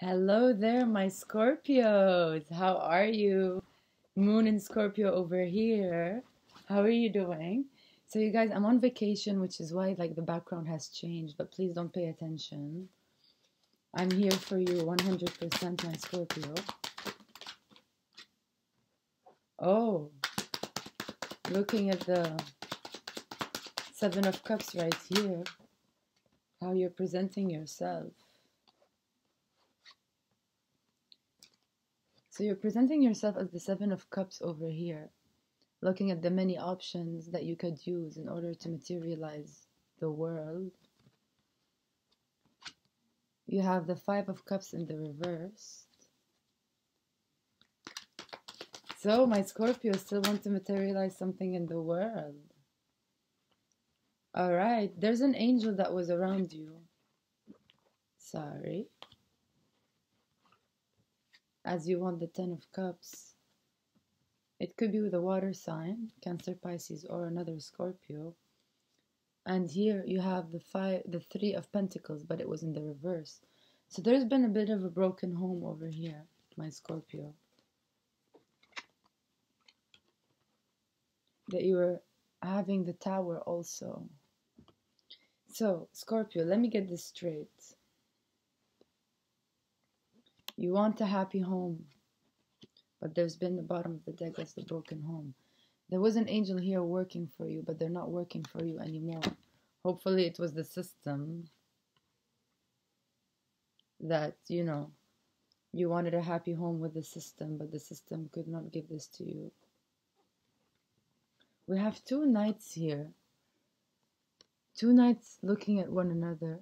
Hello there, my Scorpios. How are you? Moon and Scorpio over here. How are you doing? So, you guys, I'm on vacation, which is why like the background has changed, but please don't pay attention. I'm here for you 100%, my Scorpio. Oh, looking at the Seven of Cups right here, how you're presenting yourself. So you're presenting yourself as the Seven of Cups over here, looking at the many options that you could use in order to materialize the world. You have the Five of Cups in the reverse. So, my Scorpio still want to materialize something in the world. All right, there's an angel that was around you. Sorry as you want the Ten of Cups. It could be with a water sign, Cancer, Pisces, or another Scorpio. And here you have the five, the Three of Pentacles, but it was in the reverse. So there's been a bit of a broken home over here, my Scorpio. That you were having the Tower also. So, Scorpio, let me get this straight. You want a happy home, but there's been the bottom of the deck that's the broken home. There was an angel here working for you, but they're not working for you anymore. Hopefully, it was the system that, you know, you wanted a happy home with the system, but the system could not give this to you. We have two knights here. Two knights looking at one another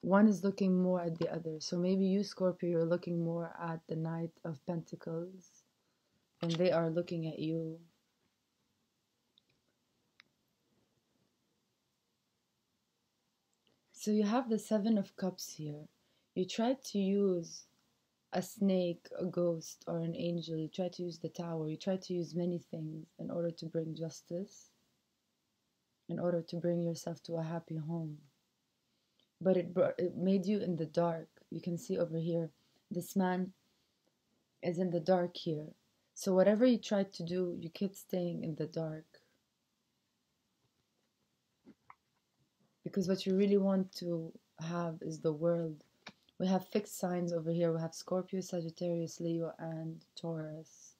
one is looking more at the other. So maybe you, Scorpio, you're looking more at the Knight of Pentacles, and they are looking at you. So you have the Seven of Cups here. You try to use a snake, a ghost, or an angel. You try to use the tower. You try to use many things in order to bring justice, in order to bring yourself to a happy home but it brought, it made you in the dark. You can see over here, this man is in the dark here. So whatever you tried to do, you kept staying in the dark. Because what you really want to have is the world. We have fixed signs over here. We have Scorpio, Sagittarius, Leo, and Taurus.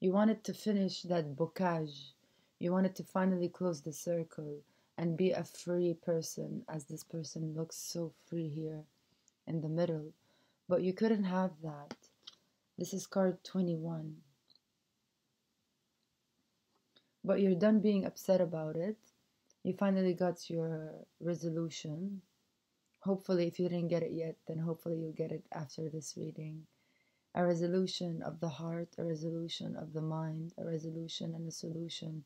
You wanted to finish that bocage. You wanted to finally close the circle and be a free person as this person looks so free here in the middle. But you couldn't have that. This is card 21. But you're done being upset about it. You finally got your resolution. Hopefully, if you didn't get it yet, then hopefully you'll get it after this reading. A resolution of the heart, a resolution of the mind, a resolution and a solution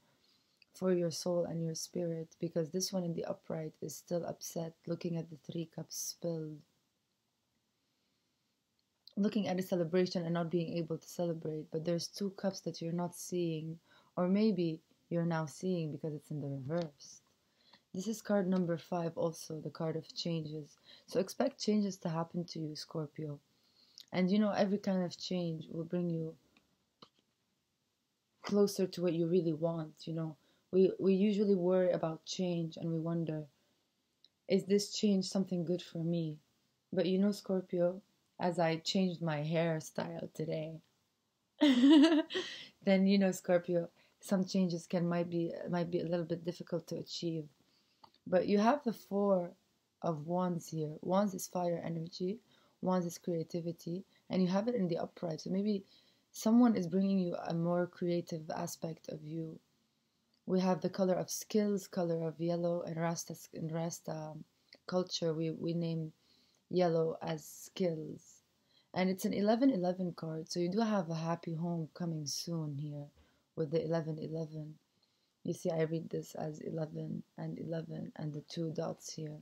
for your soul and your spirit because this one in the upright is still upset looking at the three cups spilled looking at a celebration and not being able to celebrate but there's two cups that you're not seeing or maybe you're now seeing because it's in the reverse. This is card number five also the card of changes. So expect changes to happen to you scorpio. And you know every kind of change will bring you closer to what you really want you know we, we usually worry about change and we wonder, is this change something good for me? But you know, Scorpio, as I changed my hairstyle today, then you know, Scorpio, some changes can might be might be a little bit difficult to achieve. But you have the four of wands here. Wands is fire energy, wands is creativity, and you have it in the upright. So maybe someone is bringing you a more creative aspect of you we have the color of skills, color of yellow, and Rasta in Rasta culture we, we name yellow as skills. And it's an 1111 card, so you do have a happy home coming soon here with the 1111. You see, I read this as 11 and 11 and the two dots here.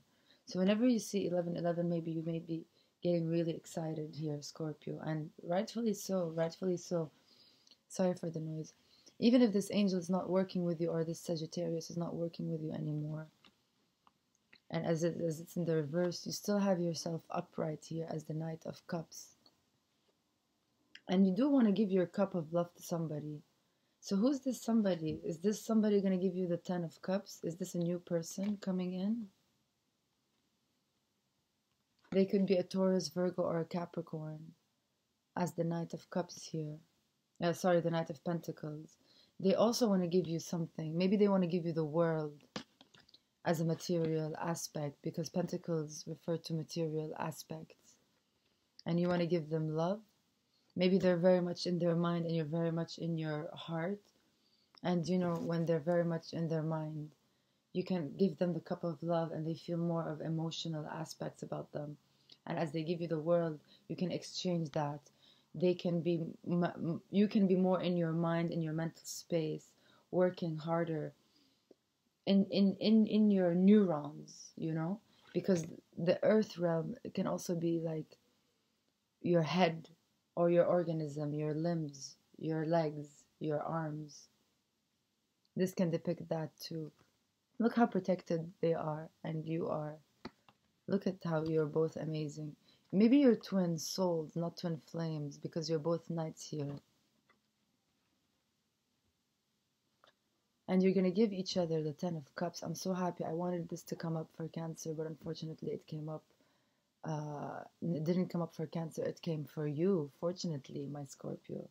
So whenever you see 1111, maybe you may be getting really excited here, Scorpio, and rightfully so, rightfully so. Sorry for the noise even if this angel is not working with you or this Sagittarius is not working with you anymore. And as, it, as it's in the reverse, you still have yourself upright here as the Knight of Cups. And you do want to give your cup of love to somebody. So who's this somebody? Is this somebody going to give you the Ten of Cups? Is this a new person coming in? They could be a Taurus, Virgo, or a Capricorn as the Knight of Cups here. Uh, sorry, the Knight of Pentacles. They also want to give you something. Maybe they want to give you the world as a material aspect because Pentacles refer to material aspects. And you want to give them love. Maybe they're very much in their mind and you're very much in your heart. And you know, when they're very much in their mind, you can give them the cup of love and they feel more of emotional aspects about them. And as they give you the world, you can exchange that they can be you can be more in your mind in your mental space working harder in in in in your neurons you know? Because the earth realm can also be like your head or your organism your limbs your legs your arms. This can depict that too. Look how protected they are and you are. Look at how you're both amazing Maybe you're twin souls, not twin flames, because you're both knights here. And you're going to give each other the Ten of Cups. I'm so happy. I wanted this to come up for Cancer, but unfortunately it came up. Uh, it didn't come up for Cancer, it came for you, fortunately, my Scorpio.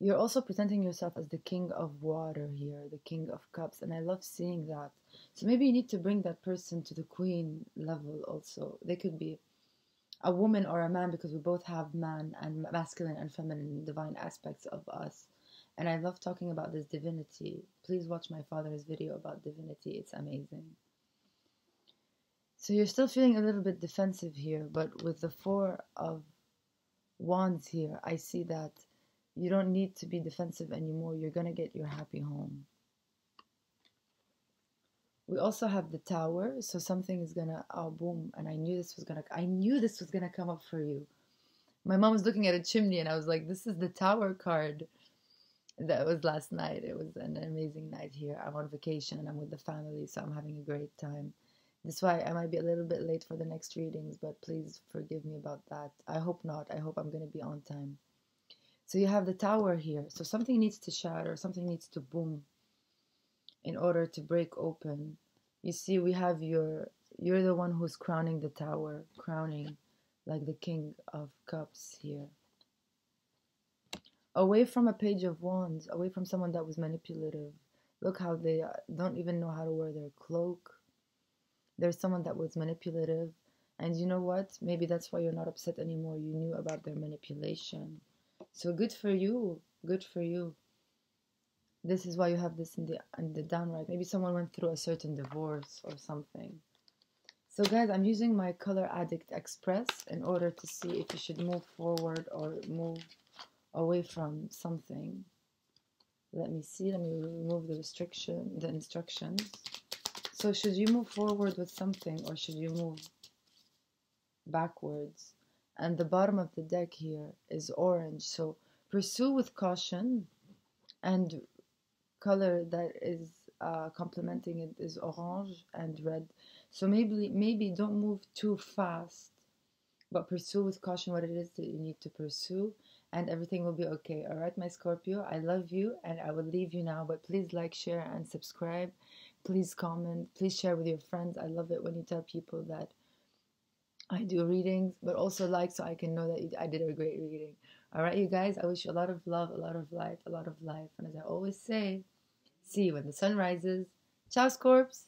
You're also presenting yourself as the king of water here, the king of cups, and I love seeing that. So maybe you need to bring that person to the queen level also. They could be a woman or a man because we both have man and masculine and feminine divine aspects of us. And I love talking about this divinity. Please watch my father's video about divinity, it's amazing. So you're still feeling a little bit defensive here, but with the Four of Wands here, I see that you don't need to be defensive anymore. You're going to get your happy home. We also have the tower, so something is gonna oh boom, and I knew this was gonna I knew this was gonna come up for you. My mom was looking at a chimney and I was like, This is the tower card. That was last night. It was an amazing night here. I'm on vacation and I'm with the family, so I'm having a great time. That's why I might be a little bit late for the next readings, but please forgive me about that. I hope not. I hope I'm gonna be on time. So you have the tower here. So something needs to shatter, something needs to boom in order to break open. You see, we have your, you're the one who's crowning the tower, crowning like the King of Cups here. Away from a page of wands, away from someone that was manipulative. Look how they uh, don't even know how to wear their cloak. There's someone that was manipulative. And you know what? Maybe that's why you're not upset anymore. You knew about their manipulation. So good for you. Good for you this is why you have this in the in the downright. Maybe someone went through a certain divorce or something. So guys i'm using my color addict express in order to see if you should move forward or move away from something. Let me see let me remove the restriction the instructions. So should you move forward with something or should you move backwards? And the bottom of the deck here is orange. So pursue with caution and color that is uh, complementing it is orange and red. So maybe maybe don't move too fast, but pursue with caution what it is that you need to pursue, and everything will be okay. All right, my Scorpio, I love you, and I will leave you now. But please like, share, and subscribe. Please comment. Please share with your friends. I love it when you tell people that I do readings, but also like so I can know that I did a great reading. All right, you guys, I wish you a lot of love, a lot of light, a lot of life. And as I always say, See you when the sun rises. Ciao, Scorps!